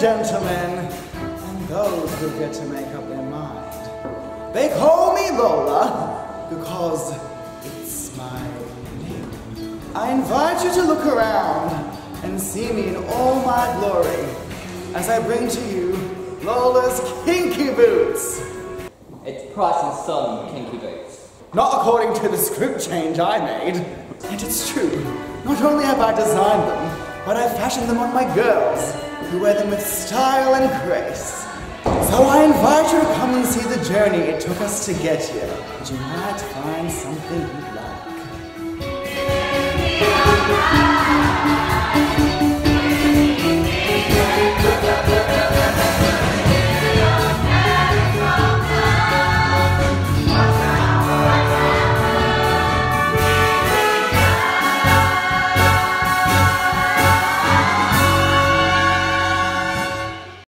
gentlemen, and those who get to make up their mind. They call me Lola because it's my name. I invite you to look around and see me in all my glory as I bring to you Lola's Kinky Boots. It's Price and Son Kinky Boots. Not according to the script change I made. And it's true, not only have I designed them, but I fashioned them on my girls, who wear them with style and grace. So I invite you to come and see the journey it took us to get here, and you might find something you'd like.